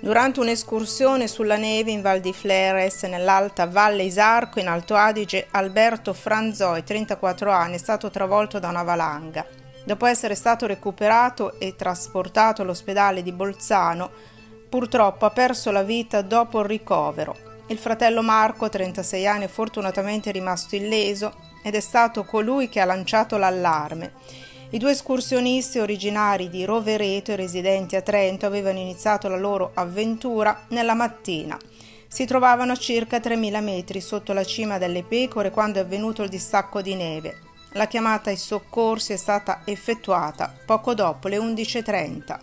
Durante un'escursione sulla neve in Val di Fleres, nell'alta Valle Isarco, in Alto Adige, Alberto Franzoi, 34 anni, è stato travolto da una valanga. Dopo essere stato recuperato e trasportato all'ospedale di Bolzano, purtroppo ha perso la vita dopo il ricovero. Il fratello Marco, 36 anni, è fortunatamente rimasto illeso ed è stato colui che ha lanciato l'allarme. I due escursionisti originari di Rovereto e residenti a Trento avevano iniziato la loro avventura nella mattina. Si trovavano a circa 3.000 metri sotto la cima delle pecore quando è avvenuto il distacco di neve. La chiamata ai soccorsi è stata effettuata poco dopo le 11.30.